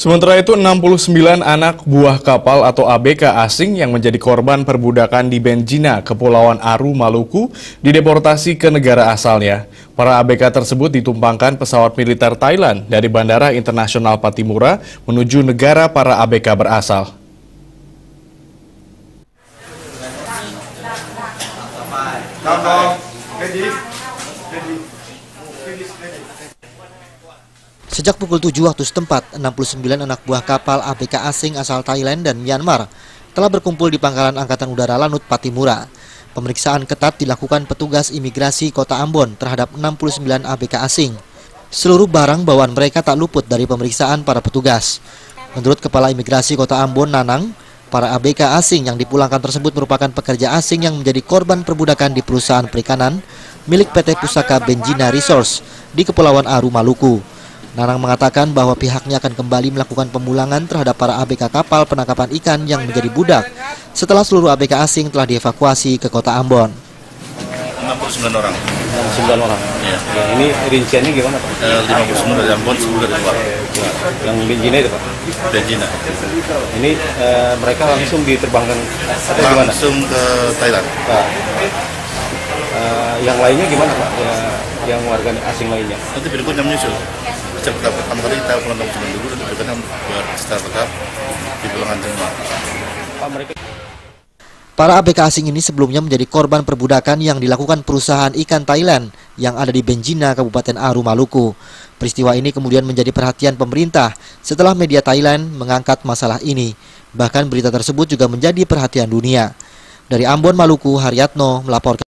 Sementara itu 69 anak buah kapal atau ABK asing yang menjadi korban perbudakan di Benjina, Kepulauan Aru, Maluku, dideportasi ke negara asalnya. Para ABK tersebut ditumpangkan pesawat militer Thailand dari Bandara Internasional Patimura menuju negara para ABK berasal. Sejak pukul 7 waktu setempat, 69 anak buah kapal ABK asing asal Thailand dan Myanmar telah berkumpul di pangkalan Angkatan Udara Lanut Patimura. Pemeriksaan ketat dilakukan petugas imigrasi kota Ambon terhadap 69 ABK asing. Seluruh barang bawaan mereka tak luput dari pemeriksaan para petugas. Menurut Kepala Imigrasi Kota Ambon, Nanang, para ABK asing yang dipulangkan tersebut merupakan pekerja asing yang menjadi korban perbudakan di perusahaan perikanan milik PT Pusaka Benjina Resource di Kepulauan Aru, Maluku. Nanang mengatakan bahwa pihaknya akan kembali melakukan pemulangan terhadap para ABK kapal penangkapan ikan yang menjadi budak setelah seluruh ABK asing telah dievakuasi ke kota Ambon. 69 orang. 69 orang. Ya. Ya, ini rinciannya gimana Pak? Eh, 59 dari Ambon, 10 dari luar. Yang Benjina itu Pak? Benjina. Ini eh, mereka langsung diterbangkan atau gimana? Langsung ke Thailand. Pak, eh, yang lainnya gimana Pak? Ya, yang warga asing lainnya? Nanti berikutnya menyusul. Sejak pertama pertama kali kita pulang 69 dulu, dan buat secara tetap di. Pak, mereka Para ABK asing ini sebelumnya menjadi korban perbudakan yang dilakukan perusahaan ikan Thailand yang ada di Benjina, Kabupaten Aru, Maluku. Peristiwa ini kemudian menjadi perhatian pemerintah setelah media Thailand mengangkat masalah ini. Bahkan berita tersebut juga menjadi perhatian dunia. Dari Ambon, Maluku, Haryatno melaporkan.